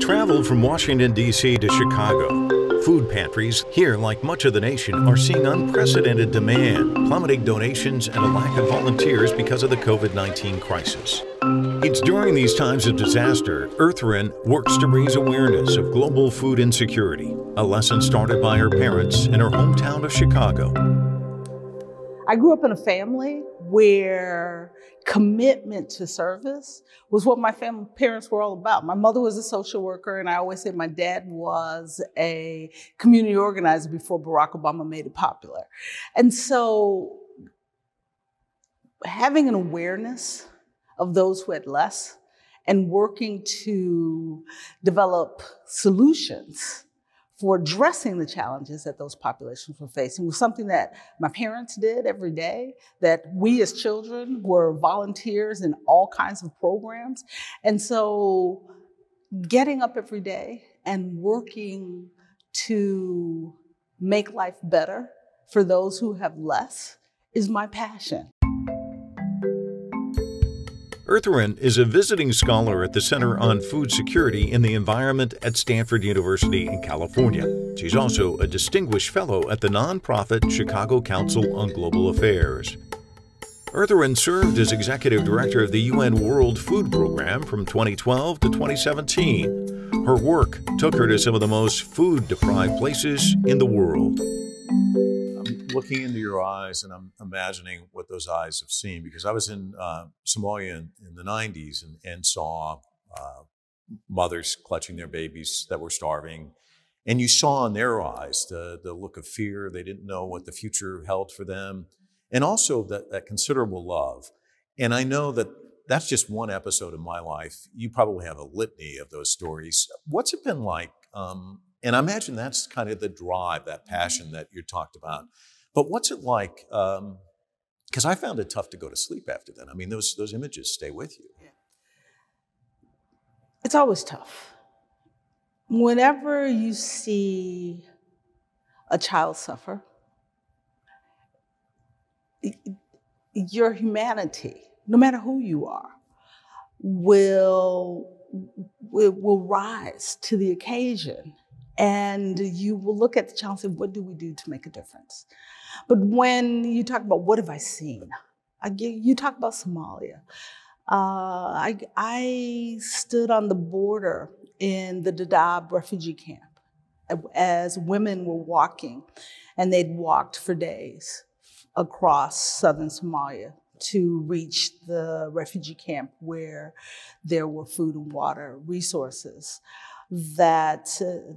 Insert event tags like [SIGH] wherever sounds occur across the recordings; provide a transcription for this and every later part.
traveled from Washington, D.C. to Chicago. Food pantries here, like much of the nation, are seeing unprecedented demand, plummeting donations, and a lack of volunteers because of the COVID 19 crisis. It's during these times of disaster, Ertharin works to raise awareness of global food insecurity, a lesson started by her parents in her hometown of Chicago. I grew up in a family where commitment to service was what my family parents were all about. My mother was a social worker, and I always say my dad was a community organizer before Barack Obama made it popular. And so having an awareness of those who had less and working to develop solutions for addressing the challenges that those populations were facing was something that my parents did every day, that we as children were volunteers in all kinds of programs. And so getting up every day and working to make life better for those who have less is my passion. Ertharin is a visiting scholar at the Center on Food Security and the Environment at Stanford University in California. She's also a distinguished fellow at the nonprofit Chicago Council on Global Affairs. Ertharin served as executive director of the UN World Food Program from 2012 to 2017. Her work took her to some of the most food deprived places in the world looking into your eyes and I'm imagining what those eyes have seen because I was in uh, Somalia in, in, the 90s and, and saw uh, mothers clutching their babies that were starving. And you saw in their eyes the, the look of fear. They didn't know what the future held for them. And also that, that considerable love. And I know that that's just one episode of my life. You probably have a litany of those stories. What's it been like? Um, and I imagine that's kind of the drive, that passion that you talked about. But what's it like? Because um, I found it tough to go to sleep after that. I mean, those, those images stay with you. It's always tough. Whenever you see a child suffer, your humanity, no matter who you are, will, will, will rise to the occasion. And you will look at the child and say, what do we do to make a difference? But when you talk about what have I seen, I, you talk about Somalia. Uh, I, I stood on the border in the Dadaab refugee camp as women were walking, and they'd walked for days across southern Somalia to reach the refugee camp where there were food and water resources that,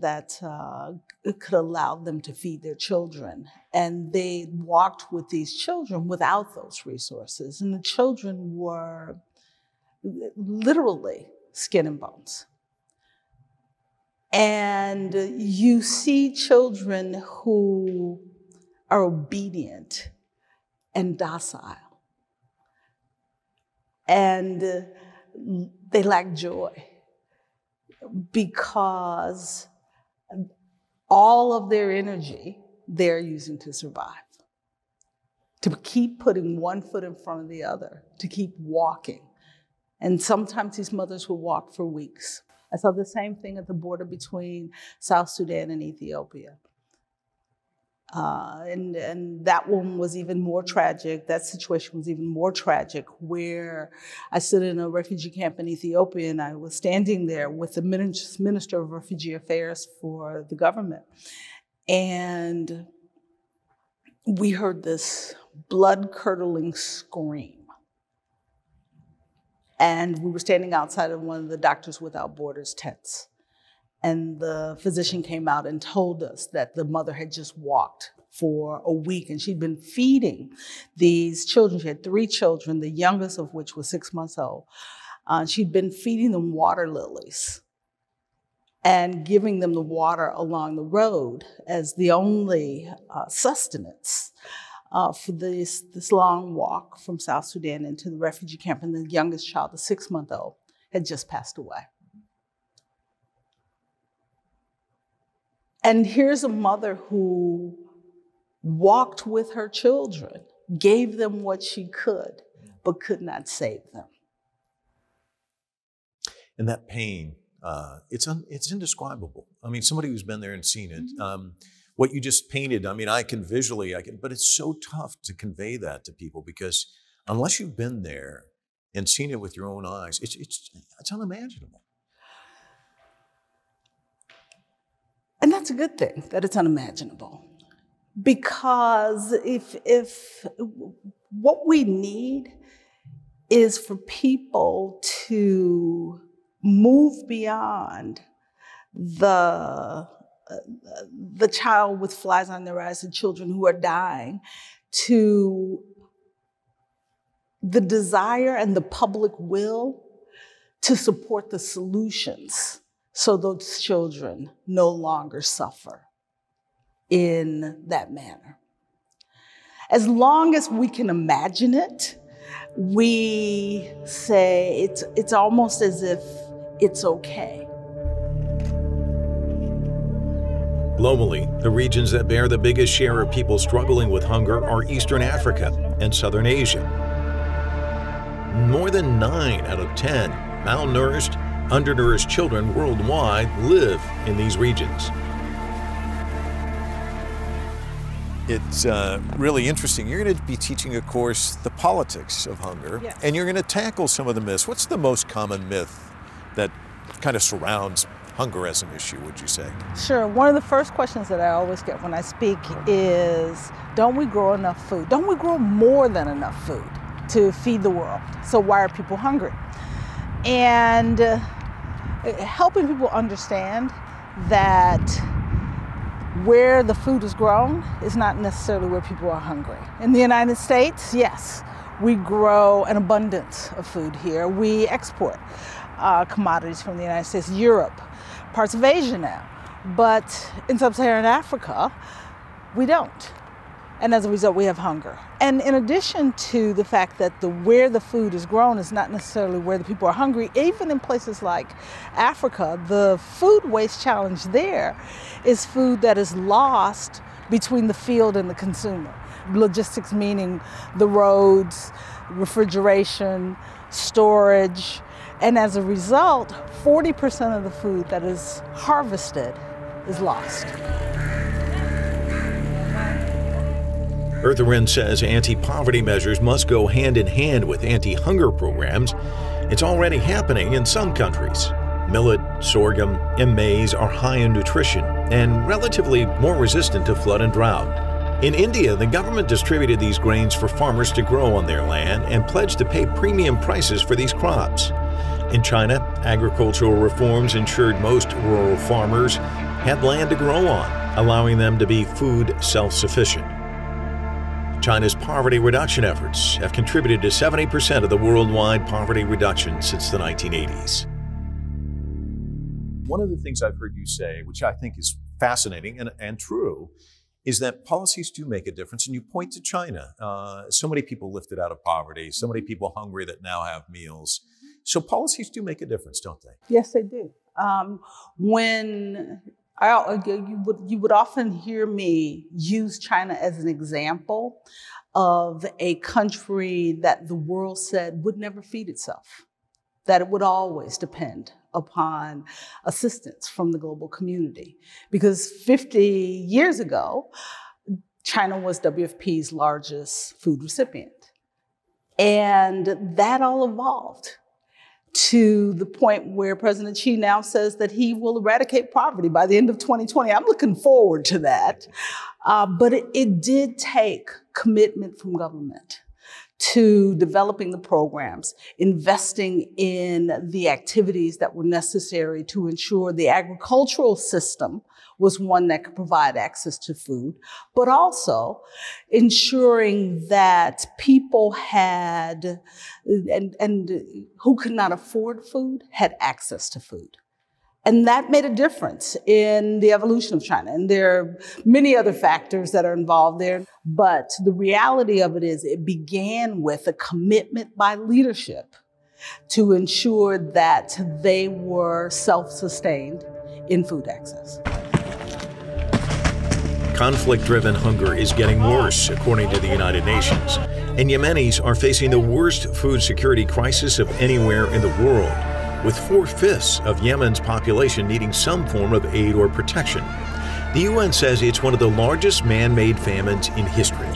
that uh, could allow them to feed their children. And they walked with these children without those resources. And the children were literally skin and bones. And you see children who are obedient and docile. And they lack joy because all of their energy they're using to survive. To keep putting one foot in front of the other, to keep walking. And sometimes these mothers will walk for weeks. I saw the same thing at the border between South Sudan and Ethiopia. Uh, and, and that one was even more tragic. That situation was even more tragic, where I stood in a refugee camp in Ethiopia and I was standing there with the Minister of Refugee Affairs for the government. And we heard this blood curdling scream. And we were standing outside of one of the Doctors Without Borders tents. And the physician came out and told us that the mother had just walked for a week and she'd been feeding these children. She had three children, the youngest of which was six months old. Uh, she'd been feeding them water lilies and giving them the water along the road as the only uh, sustenance uh, for this, this long walk from South Sudan into the refugee camp. And the youngest child, the six month old, had just passed away. And here's a mother who walked with her children, gave them what she could, but could not save them. And that pain, uh, it's un, it's indescribable. I mean, somebody who's been there and seen it. Mhm. Um, what you just painted, I mean, I can visually, I can, but it's so tough to convey that to people because unless you've been there and seen it with your own eyes, it's it's it's unimaginable. And that's a good thing that it's unimaginable. Because if if what we need is for people to move beyond the the child with flies on their eyes, and children who are dying, to the desire and the public will to support the solutions so those children no longer suffer in that manner. As long as we can imagine it, we say it's, it's almost as if it's okay. Globally, the regions that bear the biggest share of people struggling with hunger are Eastern Africa and Southern Asia. More than 9 out of 10 malnourished, undernourished children worldwide live in these regions. It's uh, really interesting. You're going to be teaching a course, The Politics of Hunger, Yes. and you're going to tackle some of the myths. What's the most common myth that kind of surrounds hunger as an issue, would you say? Sure. One of the first questions that I always get when I speak is Don't we grow enough food? Don't we grow more than enough food to feed the world? So why are people hungry? And uh, helping people understand that where the food is grown is not necessarily where people are hungry. In the United States, yes, we grow an abundance of food here. We export uh, commodities from the United States, Europe, parts of Asia now. But in sub Saharan Africa, we don't. And as a result, we have hunger. And in addition to the fact that the where the food is grown is not necessarily where the people are hungry, even in places like Africa, the food waste challenge there is food that is lost between the field and the consumer. Logistics meaning the roads, refrigeration, storage, and as a result, 40% of the food that is harvested is lost. Eartha says anti poverty measures must go hand in hand with anti hunger programs. It's already happening in some countries. Millet, sorghum, and maize are high in nutrition and relatively more resistant to flood and drought. In India, the government distributed these grains for farmers to grow on their land and pledged to pay premium prices for these crops. In China, agricultural reforms ensured most rural farmers had land to grow on, allowing them to be food self sufficient. China's poverty reduction efforts have contributed to 70% of the worldwide poverty reduction since the 1980s. One of the things I've heard you say, which I think is fascinating and, and true, is that policies do make a difference. And you point to China. Uh, so many people lifted out of poverty, so many people hungry that now have meals. So policies do make a difference, don't they? Yes, they do. Um, when I, uh, you would you would often hear me use China as an example of a country that the world said would never feed itself, that it would always depend upon assistance from the global community. Because 50 years ago, China was WFP's largest food recipient. And that all evolved to the point where President Xi now says that he will eradicate poverty by the end of 2020. I'm looking forward to that. Uh, but it, it did take commitment from government to developing the programs, investing in the activities that were necessary to ensure the agricultural system was one that could provide access to food, but also ensuring that people had, and, and who could not afford food, had access to food. And that made a difference in the evolution of China. And there are many other factors that are involved there. But the reality of it is, it began with a commitment by leadership to ensure that they were self sustained in food access. Conflict driven hunger is getting worse, according to the United Nations, and Yemenis are facing the worst food security crisis of anywhere in the world. with four fifths of Yemen's population needing some form of aid or protection. The UN says it's one of the largest man made famines in history.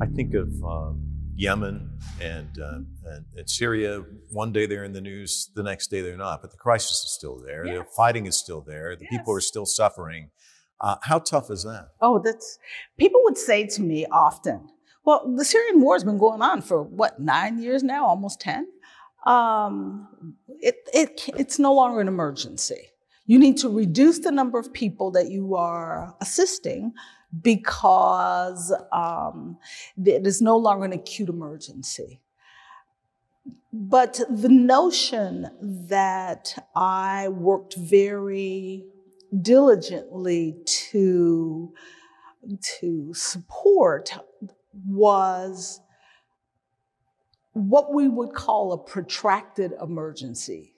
I think of uh, Yemen and, uh, and, and, Syria. One day they're in the news, the next day they're not. But the crisis is still there. Yes. The fighting is still there. The yes. people are still suffering. Uh, how tough is that? Oh, that's people would say to me often. Well, the Syrian war has been going on for what nine years now, almost ten. Um, it, it it's no longer an emergency. You need to reduce the number of people that you are assisting because um, it is no longer an acute emergency. But the notion that I worked very diligently to, to support was what we would call a protracted emergency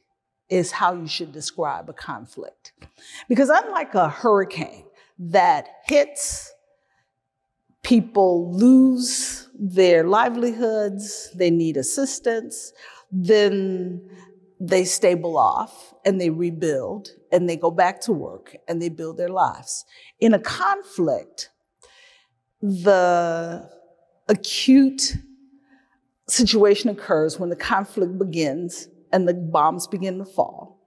is how you should describe a conflict. Because unlike a hurricane that hits, people lose their livelihoods, they need assistance, then they stable off and they rebuild and they go back to work and they build their lives. In a conflict, the acute situation occurs when the conflict begins and the bombs begin to fall.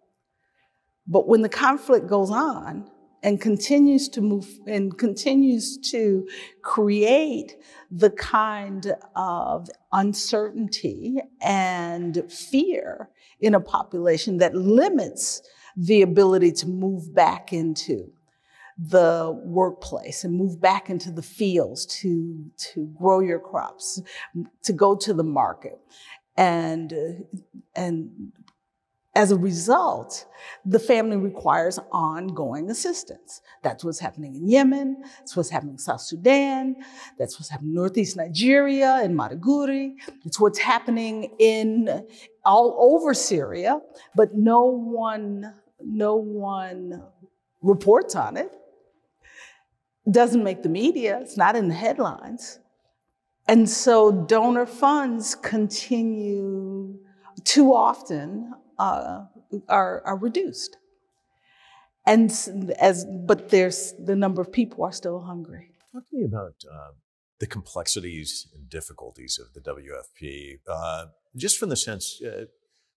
But when the conflict goes on and continues to move and continues to create the kind of uncertainty and fear in a population that limits the ability to move back into the workplace and move back into the fields to, to grow your crops, to go to the market. And, and as a result, the family requires ongoing assistance. That's what's happening in Yemen. That's what's happening in South Sudan. That's what's happening in Northeast Nigeria, in Maiduguri. It's what's happening in all over Syria, but no one, no one reports on it. Doesn't make the media. It's not in the headlines. And so donor funds continue too often uh, are, are reduced. And as, but there's the number of people are still hungry. Talk to me about uh, the complexities and difficulties of the WFP. Uh, just from the sense, uh,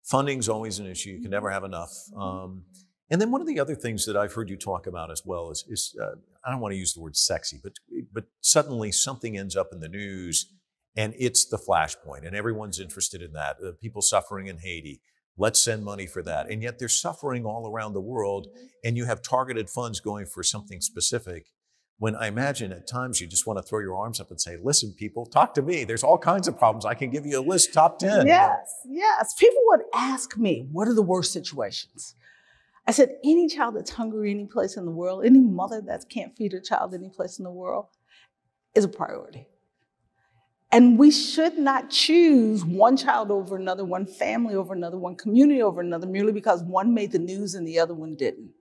funding's always an issue. You can never have enough. Um, and then one of the other things that I've heard you talk about as well is, is uh, I don't want to use the word sexy, but but suddenly something ends up in the news, and it's the flashpoint, and everyone's interested in that. Uh, people suffering in Haiti, let's send money for that, and yet they're suffering all around the world, and you have targeted funds going for something specific. When I imagine at times you just want to throw your arms up and say, "Listen, people, talk to me. There's all kinds of problems. I can give you a list, top ten. Yes, yes. People would ask me, "What are the worst situations?" I said, any child that's hungry any place in the world, any mother that can't feed her child any place in the world is a priority. And we should not choose one child over another, one family over another, one community over another, merely because one made the news and the other one didn't.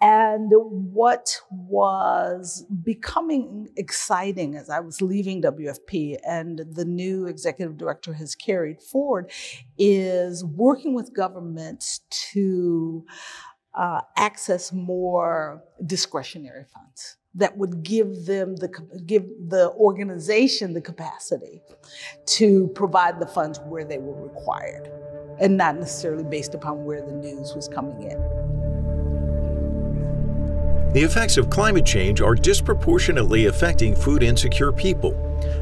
And what was becoming exciting as I was leaving WFP and the new executive director has carried forward is working with governments to uh, access more discretionary funds that would give them the give the organization the capacity to provide the funds where they were required and not necessarily based upon where the news was coming in. The effects of climate change are disproportionately affecting food insecure people.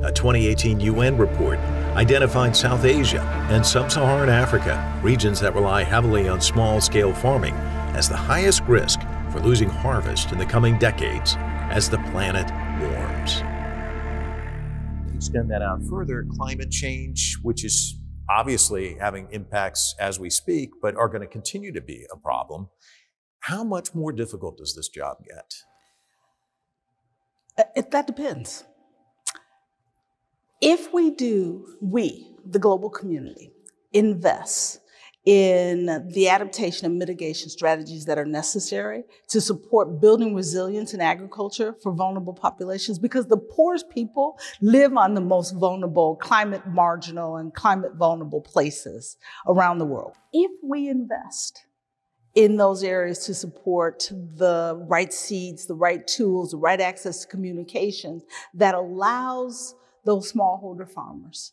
A 2018 UN report identified South Asia and Sub Saharan Africa, regions that rely heavily on small scale farming, as the highest risk for losing harvest in the coming decades as the planet warms. Extend that out further, climate change, which is obviously having impacts as we speak, but are going to continue to be a problem. How much more difficult does this job get? Uh, it, that depends. If we do, we, the global community, invest in the adaptation and mitigation strategies that are necessary to support building resilience in agriculture for vulnerable populations because the poorest people live on the most vulnerable, climate marginal, and climate vulnerable places around the world. If we invest in those areas to support the right seeds, the right tools, the right access to communications that allows those smallholder farmers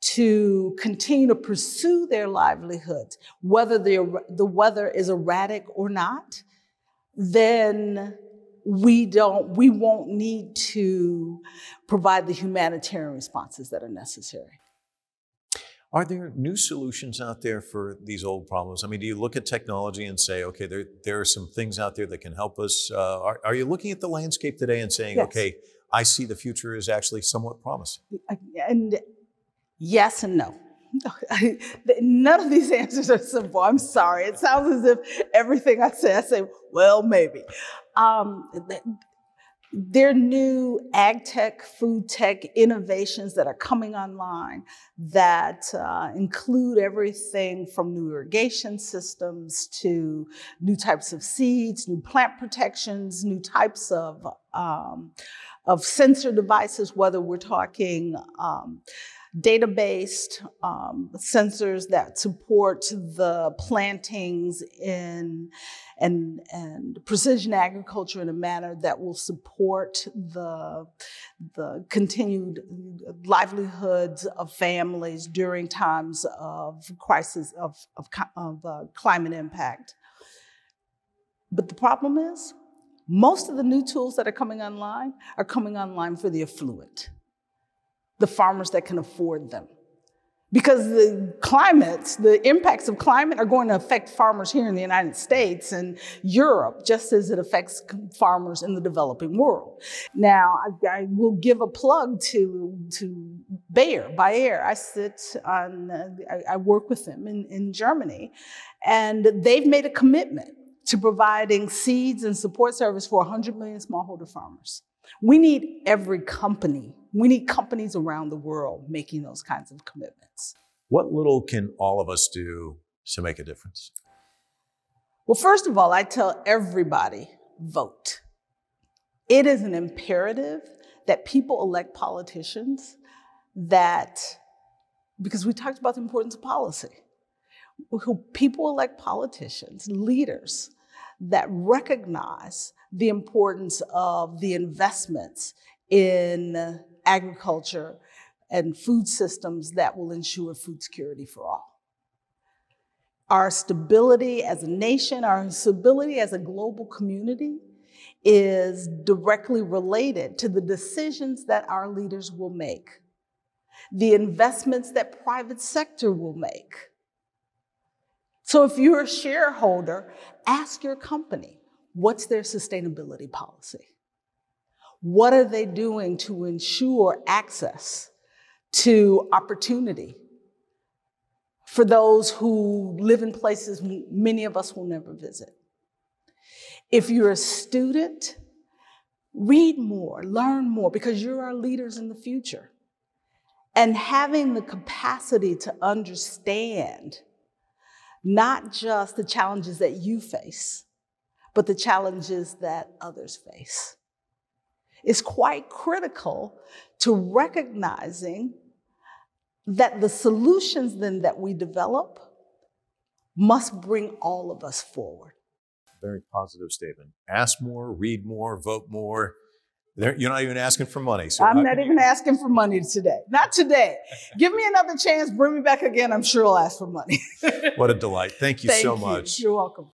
to continue to pursue their livelihoods, whether the the weather is erratic or not, then we don't we won't need to provide the humanitarian responses that are necessary. Are there new solutions out there for these old problems? I mean, do you look at technology and say, okay, there, there are some things out there that can help us? Uh, are, are you looking at the landscape today and saying, yes. okay, I see the future is actually somewhat promising? And yes and no. [LAUGHS] None of these answers are simple. I'm sorry. It sounds as if everything I say, I say, well, maybe. Um, there are new ag tech, food tech innovations that are coming online that uh, include everything from new irrigation systems to new types of seeds, new plant protections, new types of, um, of sensor devices, whether we're talking um, data-based um, sensors that support the plantings in and, and precision agriculture in a manner that will support the, the continued livelihoods of families during times of crisis of, of, of uh, climate impact. But the problem is, most of the new tools that are coming online are coming online for the affluent the farmers that can afford them. Because the climates, the impacts of climate are going to affect farmers here in the United States and Europe, just as it affects farmers in the developing world. Now, I, I will give a plug to, to Bayer, Bayer. I sit on, I, I work with them in, in Germany, and they've made a commitment to providing seeds and support service for 100 million smallholder farmers. We need every company we need companies around the world making those kinds of commitments. What little can all of us do to make a difference? Well, first of all, I tell everybody vote. It is an imperative that people elect politicians that, because we talked about the importance of policy, people elect politicians, leaders that recognize the importance of the investments in agriculture and food systems that will ensure food security for all. Our stability as a nation, our stability as a global community is directly related to the decisions that our leaders will make, the investments that private sector will make. So if you're a shareholder, ask your company, what's their sustainability policy? What are they doing to ensure access to opportunity for those who live in places many of us will never visit? If you're a student, read more, learn more, because you're our leaders in the future. And having the capacity to understand not just the challenges that you face, but the challenges that others face It's quite critical to recognizing that the solutions then that we develop must bring all of us forward. Very positive statement. Ask more, read more, vote more. You're not even asking for money. So I'm not even asking for money today. Not today. Give me another chance. Bring me back again. I'm sure I'll ask for money. what a delight. Thank you Thank so you. much. You're welcome.